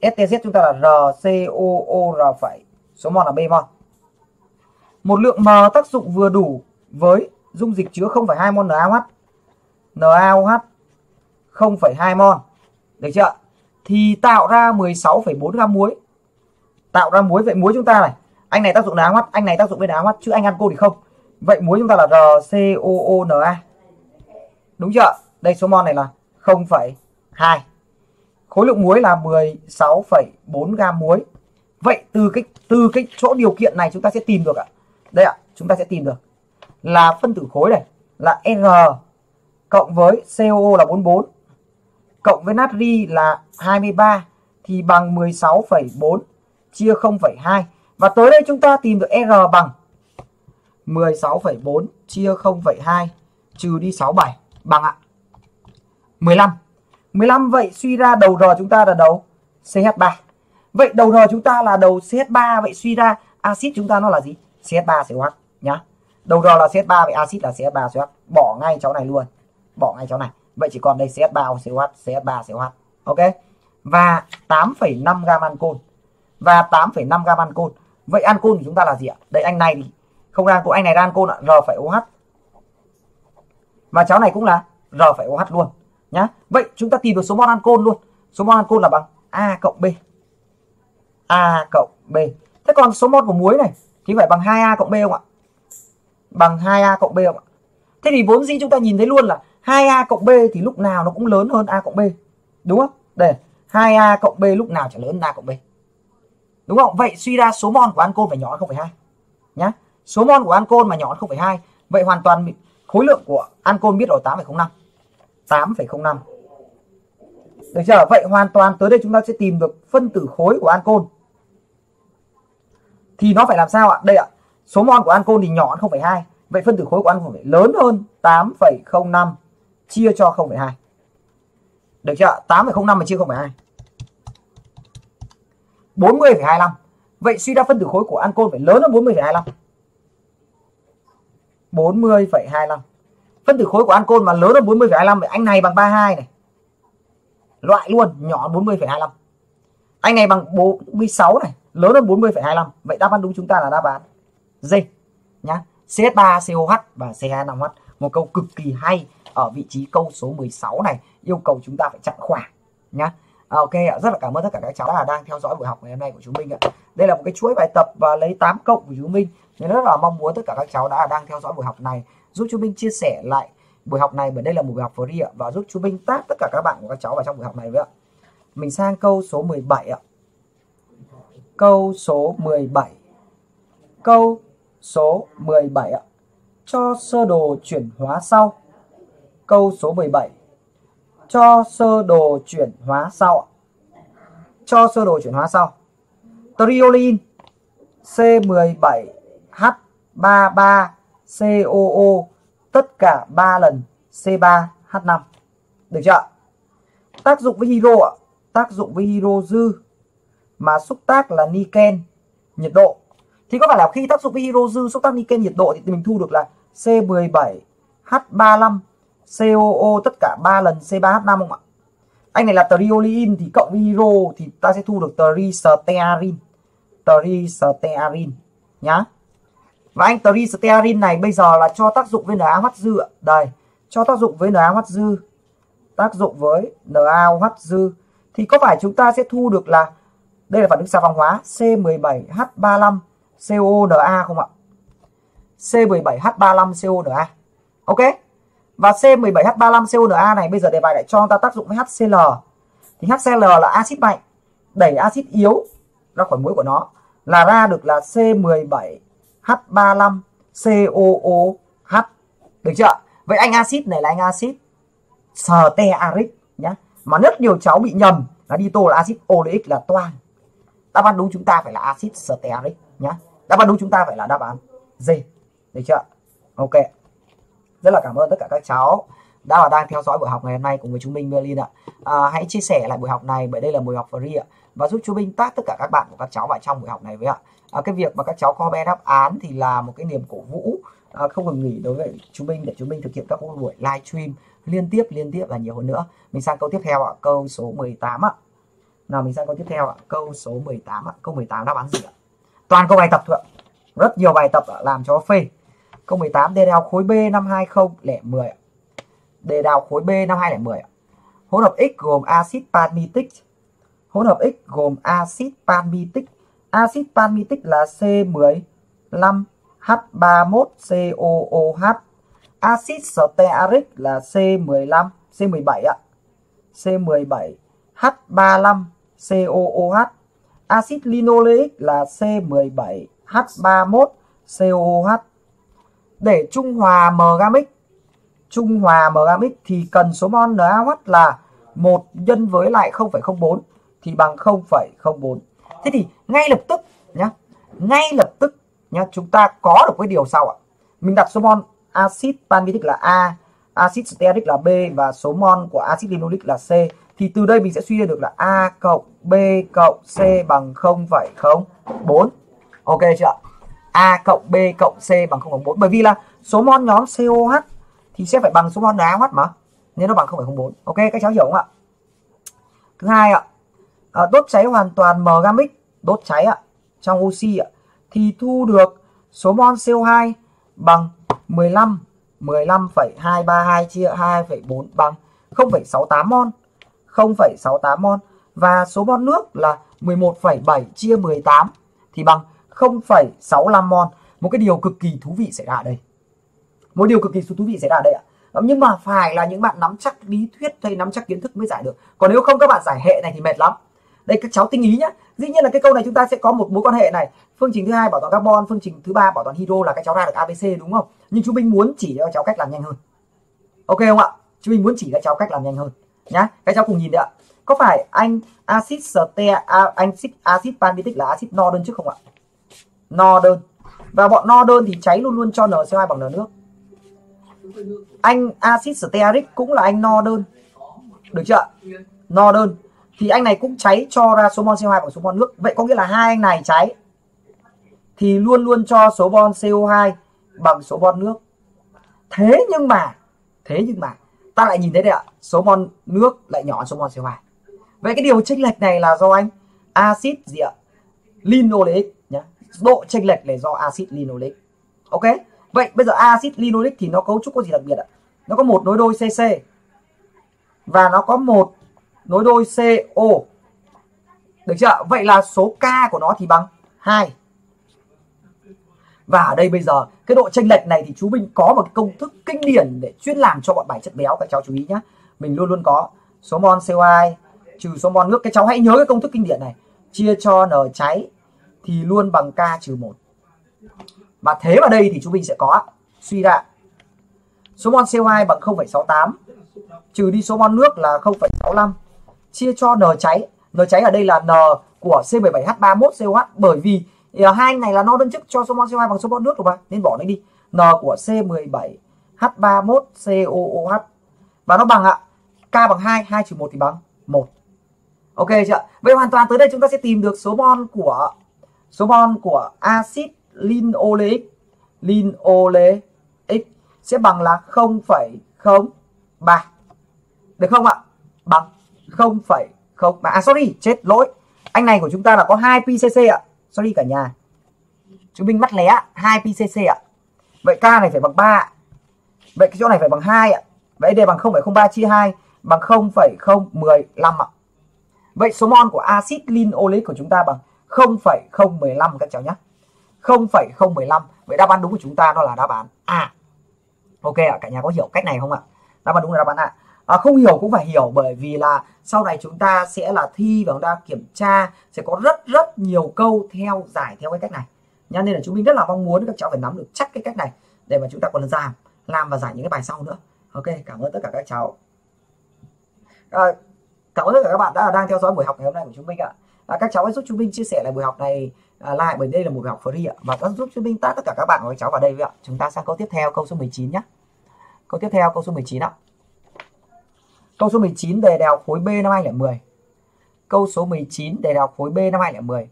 STZ chúng ta là RCOO phẩy số mol là B mol. Một lượng M tác dụng vừa đủ với dung dịch chứa 0,2 mol NaOH NaOH 0,2 mol được chưa? Thì tạo ra 16,4 gam muối. Tạo ra muối vậy muối chúng ta này anh này tác dụng đá mắt anh này tác dụng với đá mắt chứ anh ăn cô thì không. Vậy muối chúng ta là RCOONa đúng chưa? Đây số mol này là 0,2 khối lượng muối là 16,4 gam muối. Vậy từ cái từ cái chỗ điều kiện này chúng ta sẽ tìm được ạ. Đây ạ chúng ta sẽ tìm được là phân tử khối này là R cộng với COO là 44 cộng với natri là 23 thì bằng 16,4 chia 0,2 và tới đây chúng ta tìm được R bằng 16,4 chia 0,2 trừ đi 67 bằng ạ. 15 15 vậy suy ra đầu R chúng ta là đầu CH3 vậy đầu R chúng ta là đầu CH3 vậy suy ra axit chúng ta nó là gì? CH3COH nhá. Đầu R là CH3 vậy axit là CH3COH bỏ ngay cháu này luôn bỏ ngay cháu này. Vậy chỉ còn đây CH3COH CH3COH ok? Và 8,5 gam ancol và 8,5 gam ancol vậy ancol của chúng ta là gì ạ? Đây anh này không ra của anh này ra ancol ạ. R phải OH và cháu này cũng là R phải OH luôn nhá. Vậy chúng ta tìm được số mol ancol luôn. Số mol ancol là bằng A cộng B. A cộng B. Thế còn số mol của muối này thì phải bằng 2A cộng B không ạ? Bằng 2A cộng B không ạ? Thế thì vốn dĩ chúng ta nhìn thấy luôn là 2A cộng B thì lúc nào nó cũng lớn hơn A cộng B đúng không? Đây 2A cộng B lúc nào chả lớn hơn A cộng B đúng không? Vậy suy ra số mol của ancol phải nhỏ hơn 0,2 nhá. Số mol của ancol mà nhỏ hơn 0,2 vậy hoàn toàn khối lượng của ancol biết rồi 8,05 8,05 được chưa? Vậy hoàn toàn tới đây chúng ta sẽ tìm được phân tử khối của ancol thì nó phải làm sao ạ? Đây ạ số mol của ancol thì nhỏ hơn 0,2 vậy phân tử khối của ancol phải lớn hơn 8,05 chia cho 0,2 được chưa 8,05 mà chia 0,2 40,25 vậy suy ra phân tử khối của ancol phải lớn hơn 40,25 40,25 phân tử khối của ancol mà lớn hơn 40,25 thì anh này bằng 32 này. Loại luôn nhỏ 40,25 anh này bằng 46 này lớn hơn 40,25 vậy đáp án đúng chúng ta là đáp án D nhá. CH3COH và CH5H một câu cực kỳ hay ở vị trí câu số 16 này yêu cầu chúng ta phải chặn khoảng nhá. À, ok ạ rất là cảm ơn tất cả các cháu đã đang theo dõi buổi học ngày hôm nay của chúng mình ạ. Đây là một cái chuỗi bài tập và lấy 8 cộng của chúng mình. Nên rất là mong muốn tất cả các cháu đã đang theo dõi buổi học này giúp chúng mình chia sẻ lại buổi học này bởi đây là một buổi học free ạ và giúp chúng mình tác tất cả các bạn của các cháu vào trong buổi học này với ạ. Mình sang câu số 17 ạ. Câu số 17 câu số 17 ạ. Cho sơ đồ chuyển hóa sau câu số 17 cho sơ đồ chuyển hóa sau cho sơ đồ chuyển hóa sau. Triolin C17H33COO tất cả 3 lần C3H5 được chưa tác dụng với hydro ạ. Tác dụng với hydro dư, mà xúc tác là niken, nhiệt độ. Thì có phải là khi tác dụng với hydro dư, xúc tác niken, nhiệt độ thì mình thu được là C17H35 COO tất cả 3 lần C3H5 không ạ? Anh này là triolin thì cộng với hydro thì ta sẽ thu được tristearin. Tristearin nhá. Và anh tristearin này bây giờ là cho tác dụng với NaOH dư ạ. Đây, cho tác dụng với NaOH dư. Tác dụng với NaOH dư thì có phải chúng ta sẽ thu được là đây là phản ứng xà phòng hóa C17H35CONA không ạ C17H35CONA ok và C17H35CONA này, bây giờ đề bài lại cho ta tác dụng với HCl thì HCl là axit mạnh, đẩy axit yếu, ra khỏi muối của nó. Là ra được là C17H35COOH được chưa? Vậy anh axit này là anh axit stearic nhá. Mà rất nhiều cháu bị nhầm, là đi tô là axit oleic là toan. Đáp án đúng chúng ta phải là axit stearic nhá. Đáp án đúng chúng ta phải là đáp án D. Được chưa? Ok rất là cảm ơn tất cả các cháu đã và đang theo dõi buổi học ngày hôm nay cùng với chúng mình Berlin ạ. À, hãy chia sẻ lại buổi học này bởi đây là buổi học free ạ và giúp chúng mình tác tất cả các bạn của các cháu vào trong buổi học này với ạ. À, cái việc mà các cháu comment đáp án thì là một cái niềm cổ vũ à, không ngừng nghỉ đối với chúng mình để chúng mình thực hiện các buổi live stream liên tiếp liên tiếp và nhiều hơn nữa. Mình sang câu tiếp theo ạ câu số 18 ạ. Nào mình sang câu tiếp theo ạ câu số 18 ạ. Câu 18 đáp án gì ạ? Toàn câu bài tập thôi ạ. Rất nhiều bài tập làm cho phê câu 18 đề đào khối B năm 2010 đề đào khối B năm 2010 hỗn hợp X gồm axit palmitic. Hỗn hợp X gồm axit palmitic. Axit palmitic là C15 H31COOH axit stearic là C15 C17 ạ. C17 H35 COOH axit linoleic là C17 H31 COOH để trung hòa M-gamic trung hòa M-gamic thì cần số mol NaOH là một nhân với lại 0,04 thì bằng 0,04 thế thì ngay lập tức nhá ngay lập tức nhá chúng ta có được cái điều sau ạ. Mình đặt số mol axit palmitic là A axit stearic là B và số mol của axit linoleic là C. Thì từ đây mình sẽ suy ra được là A cộng B cộng C bằng 0,04 ok chưa ạ? A cộng B cộng C bằng 0,04 bởi vì là số mol nhóm COH thì sẽ phải bằng số mol NaOH mà. Nên nó bằng 0,04 ok các cháu hiểu không ạ? Thứ hai ạ à, đốt cháy hoàn toàn M-gamic đốt cháy ạ trong oxy ạ thì thu được số mol CO2 bằng 15 15,232 chia 2,4 bằng 0,68 mol 0,68 mol và số mol nước là 11,7 chia 18 thì bằng 0,65 mol. Một cái điều cực kỳ thú vị xảy ra ở đây. Một điều cực kỳ thú vị xảy ra ở đây ạ. Nhưng mà phải là những bạn nắm chắc lý thuyết hay nắm chắc kiến thức mới giải được. Còn nếu không các bạn giải hệ này thì mệt lắm. Đây các cháu tinh ý nhá. Dĩ nhiên là cái câu này chúng ta sẽ có một mối quan hệ này. Phương trình thứ hai bảo toàn carbon, phương trình thứ ba bảo toàn hydro là các cháu ra được ABC đúng không? Nhưng chú Minh muốn chỉ cho cháu cách làm nhanh hơn. Ok không ạ? Chú Minh muốn chỉ cho cháu cách làm nhanh hơn nhá. Các cháu cùng nhìn đấy ạ. Có phải anh axit ste anh axit palmitic là axit no đơn trước không ạ? No đơn. Và bọn no đơn thì cháy luôn luôn cho NCO2 bằng N nước. Anh axit stearic cũng là anh no đơn. Được chưa? No đơn thì anh này cũng cháy cho ra số mol CO2 bằng số mol nước. Vậy có nghĩa là hai anh này cháy thì luôn luôn cho số mol CO2 bằng số mol nước. Thế nhưng mà thế nhưng mà ta lại nhìn thấy đây ạ, số mol nước lại nhỏ hơn số mol CO2. Vậy cái điều chênh lệch này là do anh axit gì ạ? Linoleic nhá. Độ chênh lệch là do axit linoleic. Ok? Vậy bây giờ axit linoleic thì nó cấu trúc có gì đặc biệt ạ? Nó có một nối đôi CC và nó có một nối đôi CO. Được chưa? Vậy là số K của nó thì bằng 2. Và ở đây bây giờ, cái độ chênh lệch này thì chú Vinh có một cái công thức kinh điển để chuyên làm cho bọn bài chất béo, các cháu chú ý nhé. Mình luôn luôn có số mol CO2 trừ số mol nước. Các cháu hãy nhớ cái công thức kinh điển này. Chia cho N cháy thì luôn bằng K trừ 1. Và thế vào đây thì chúng mình sẽ có suy ra số mol CO2 bằng 0,68 trừ đi số mol nước là 0,65 chia cho N cháy. N cháy ở đây là N của C17H31COH bởi vì ờ, hai anh này là no đơn chức cho số mol CO2 bằng số mol nước rồi mà nên bỏ nó đi. N của C17H31COOH và nó bằng ạ K bằng 2, 2 trừ 1 thì bằng 1. Ok chưa? Vậy hoàn toàn tới đây chúng ta sẽ tìm được số mol của số mol của axit linoleic linoleic sẽ bằng là 0,03. Được không ạ? Bằng 0,03. À sorry, chết lỗi. Anh này của chúng ta là có 2 PCC ạ sorry cả nhà chúng mình mắt lé 2 pcc ạ vậy k này phải bằng 3 vậy cái chỗ này phải bằng 2 ạ vậy đây bằng 0,03 chia 2 bằng 0,015 ạ vậy số mol của axit linoleic của chúng ta bằng 0,015 0,015 các cháu nhé 0,015 vậy đáp án đúng của chúng ta nó là đáp án A. Ok ạ cả nhà có hiểu cách này không ạ? Đáp án đúng là đáp án A. À, không hiểu cũng phải hiểu bởi vì là sau này chúng ta sẽ là thi và chúng ta kiểm tra sẽ có rất rất nhiều câu theo giải theo cái cách này. Nha nên là chúng mình rất là mong muốn các cháu phải nắm được chắc cái cách này để mà chúng ta còn làm làm và giải những cái bài sau nữa. Ok cảm ơn tất cả các cháu. À, cảm ơn tất cả các bạn đã đang theo dõi buổi học ngày hôm nay của chúng mình ạ à, các cháu hãy giúp chúng mình chia sẻ lại buổi học này à, lại bởi đây là một buổi học free ạ. Và các giúp chúng mình tác tất cả các bạn của các cháu vào đây ạ. Chúng ta sang câu tiếp theo câu số 19 nhé câu tiếp theo câu số 19 ạ. Câu số 19 đề đại học khối B năm 2010 câu số 19 đề đại khối B năm 2010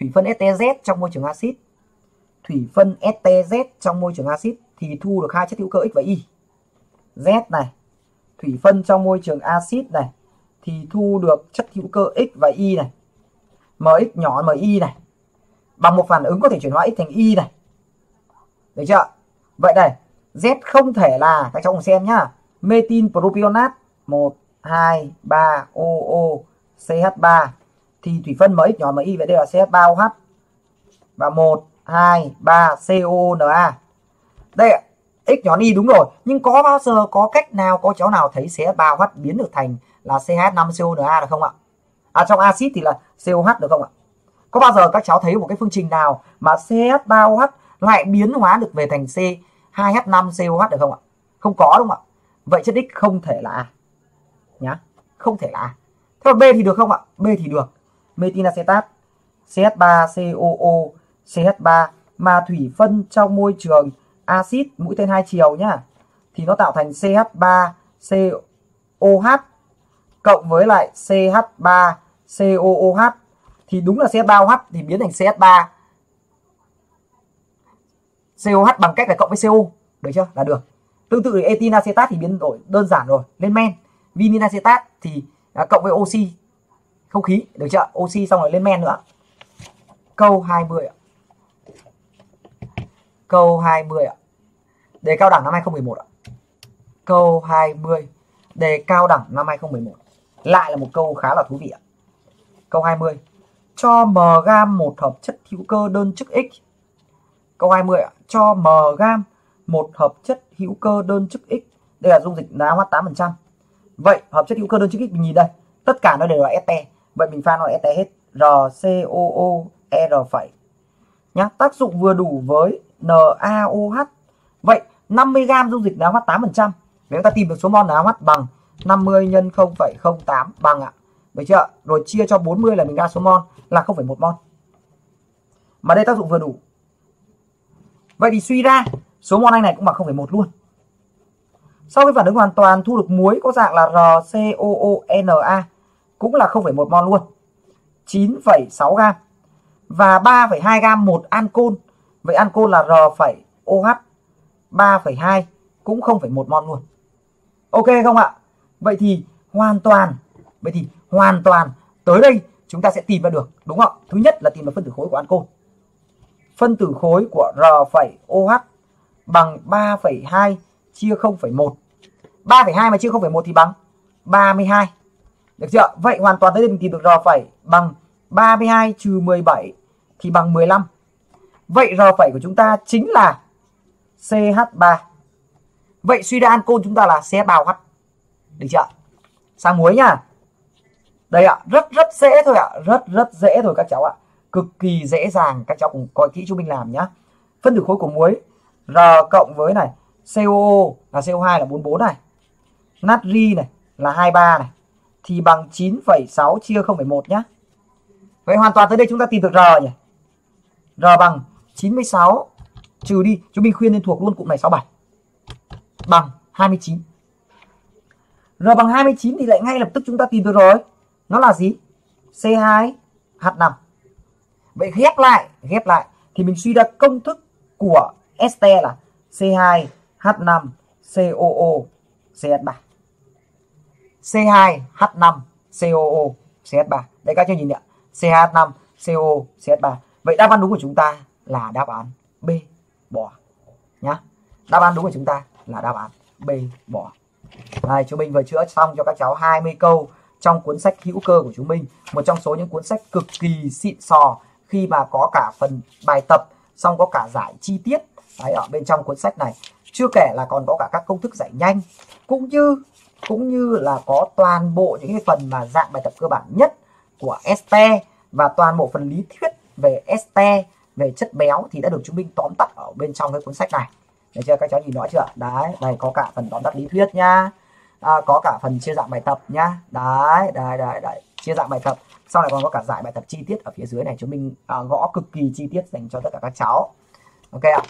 thủy phân STZ trong môi trường axit. Thủy phân STZ trong môi trường axit thì thu được hai chất hữu cơ X và Y. Z này, thủy phân trong môi trường axit này thì thu được chất hữu cơ X và Y này. MX nhỏ MI này. Bằng một phản ứng có thể chuyển hóa X thành Y này. Được chưa? Vậy đây, Z không thể là các cháu cùng xem nhá. Metin propionat 1 2 3 OO CH3 thì thủy phân MX nhỏ MI vậy đây là CH3OH và 1 2 3 coona Đây ạ, x nhỏ y đúng rồi, nhưng có bao giờ có cách nào có cháu nào thấy CH3OH biến được thành là ch5 coona được không ạ? À trong axit thì là COH được không ạ? Có bao giờ các cháu thấy một cái phương trình nào mà CH3OH lại biến hóa được về thành C2H5COH được không ạ? Không có đúng không ạ? Vậy chất X không thể là A. Nhá, không thể là A. Thế còn B thì được không ạ? B thì được. Metinacetat CH3COO CH3 mà thủy phân trong môi trường axit mũi tên hai chiều nhá thì nó tạo thành CH3COH cộng với lại CH3COOH thì đúng là CH3OH thì biến thành CH3 COH bằng cách là cộng với CO được chưa? Là được. Tương tự thì etin acetat thì biến đổi đơn giản rồi lên men. Vinin acetat thì à, cộng với oxy không khí được chưa? Oxy xong rồi lên men nữa. Câu 20 ạ. Câu 20 ạ. Đề cao đẳng năm 2011 ạ. Câu 20 đề cao đẳng năm 2011 lại là một câu khá là thú vị ạ. Câu 20 cho m gam một hợp chất hữu cơ đơn chức x. Câu 20 ạ. Cho m gam một hợp chất hữu cơ đơn chức x. Đây là dung dịch NaOH hóa 8% vậy, hợp chất hữu cơ đơn chức x mình nhìn đây. Tất cả nó đều là este vậy mình pha nó là este hết. RCOO R phẩy. Nhá, tác dụng vừa đủ với NaOH vậy 50g dung dịch NaOH 8% nếu chúng ta tìm được số mol NaOH bằng 50 nhân 0,08 bằng ạ. Được chưa? Rồi chia cho 40 là mình ra số mol là 0,1 mol mà đây tác dụng vừa đủ. Vậy thì suy ra số mol anh này cũng bằng 0,1 luôn. Sau khi phản ứng hoàn toàn thu được muối có dạng là RCOONa cũng là 0,1 mol luôn. 9,6 gam và 3,2 gam một ancol. Vậy ancol là R,OH 3,2 cũng 0,1 mol luôn. Ok không ạ? Vậy thì hoàn toàn vậy thì hoàn toàn tới đây chúng ta sẽ tìm ra được đúng không thứ nhất là tìm được phân tử khối của ancol phân tử khối của R OH bằng 3,2 chia 0,1 3,2 mà chia 0,1 thì bằng 32 được chưa vậy hoàn toàn tới đây mình tìm được R phẩy bằng 32 trừ 17 thì bằng 15 vậy R phẩy của chúng ta chính là CH3 vậy suy ra ancol chúng ta là CH3OH được chưa sang muối nhá đây ạ rất rất dễ thôi ạ. Rất rất dễ thôi các cháu ạ. Cực kỳ dễ dàng các cháu cùng coi kỹ chúng mình làm nhá. Phân tử khối của muối R cộng với này CO là CO2 là 44 này. Natri này là 23 này. Thì bằng 9,6 chia 0,1 nhá. Vậy hoàn toàn tới đây chúng ta tìm được R nhỉ? R bằng 96 trừ đi chúng mình khuyên nên thuộc luôn cụm này 67 bằng 29 R bằng 29 thì lại ngay lập tức chúng ta tìm được rồi. Nó là gì? C2H5 vậy ghép lại ghép lại thì mình suy ra công thức của este là C2H5 COO CH3 C2H5 COO CH3 đây các cháu nhìn ạ. CH5 CO CH3 vậy đáp án đúng của chúng ta là đáp án B, bỏ. Nhá. Đáp án đúng của chúng ta là đáp án B, bỏ đây chúng mình vừa chữa xong cho các cháu 20 câu trong cuốn sách hữu cơ của chúng mình một trong số những cuốn sách cực kỳ xịn sò khi mà có cả phần bài tập, xong có cả giải chi tiết. Đấy, ở bên trong cuốn sách này, chưa kể là còn có cả các công thức giải nhanh, cũng như cũng như là có toàn bộ những cái phần mà dạng bài tập cơ bản nhất của este và toàn bộ phần lý thuyết về este về chất béo thì đã được chúng mình tóm tắt ở bên trong cái cuốn sách này được chưa? Các cháu nhìn rõ chưa? Đấy đây có cả phần tóm tắt lý thuyết nhá. À, có cả phần chia dạng bài tập nhá. Đấy đấy đấy đấy. Chia dạng bài tập. Sau này còn có cả giải bài tập chi tiết ở phía dưới này. Chúng mình à, gõ cực kỳ chi tiết dành cho tất cả các cháu. Ok ạ.